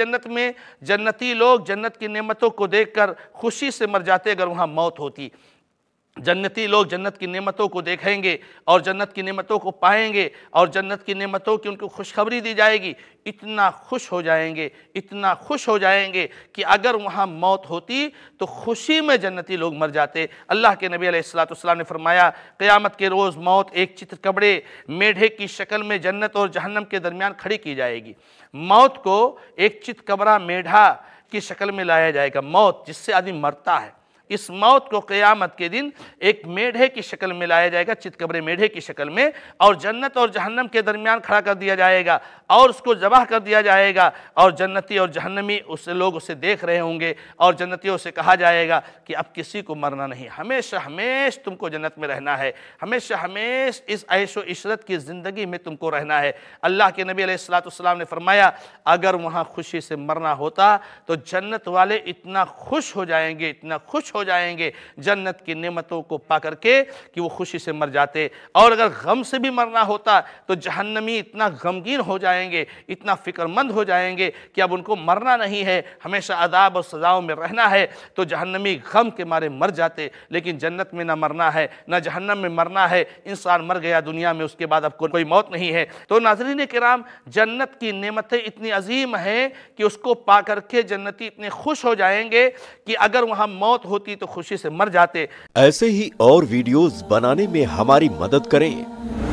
जन्नत में जन्नती लोग जन्नत की नेमतों को देखकर खुशी से मर जाते अगर वहाँ मौत होती। जन्नती लोग जन्नत की नेमतों को देखेंगे और जन्नत की नेमतों को पाएँगे और जन्नत की नेमतों की उनको खुशखबरी दी जाएगी। इतना खुश हो जाएँगे, इतना खुश हो जाएँगे कि अगर वहाँ मौत होती तो खुशी में जन्नती लोग मर जाते। अल्लाह के नबी अलैहिस्सलाम ने फरमाया, क़यामत के रोज़ मौत एक चित्र कपड़े मेढे की शक्ल में जन्नत और जहन्नम के दरमियान खड़ी की जाएगी। मौत को एक चित कबरा मेढा की शक्ल में लाया जाएगा। मौत जिससे आदमी मरता है। इस मौत को क़यामत के दिन एक मेढे की शक्ल में लाया जाएगा, चितकबरे मेढे की शक्ल में, और जन्नत और जहन्नम के दरमियान खड़ा कर दिया जाएगा, और उसको जबाह कर दिया जाएगा, और जन्नती और जहन्नमी उस लोग उसे देख रहे होंगे, और जन्नतियों से कहा जाएगा कि अब किसी को मरना नहीं, हमेशा, हमेश तुमको जन्नत में रहना है, हमेशा, हमेश इस ऐशो इशरत की ज़िंदगी में तुमको रहना है। अल्लाह के नबी अलैहिस्सलाम ने फरमाया, अगर वहाँ खुशी से मरना होता तो जन्नत वाले इतना खुश हो जाएँगे, इतना खुश हो जाएँगे जन्नत की नेमतों को पा करके कि वो खुशी से मर जाते। और अगर गम से भी मरना होता तो जहन्नमी इतना गमगीन हो जाएँगे, इतना फ़िक्रमंद हो जाएँगे कि अब उनको मरना नहीं है, हमेशा अदाब और सजाओं में रहना है तो जहन्नमी गम के मारे मर जाते। लेकिन जन्नत में ना मरना है, ना जहन्नम में मरना है, इंसान मर गया दुनिया में, उसके बाद अब कोई मौत नहीं है। तो नाजरीन कराम, जन्नत की नेमतें इतनी अजीम हैं कि उसको पा करके जन्नती इतने खुश हो जाएँगे कि अगर वहाँ मौत होती होती तो खुशी से मर जाते। ऐसे ही और वीडियोस बनाने में हमारी मदद करें।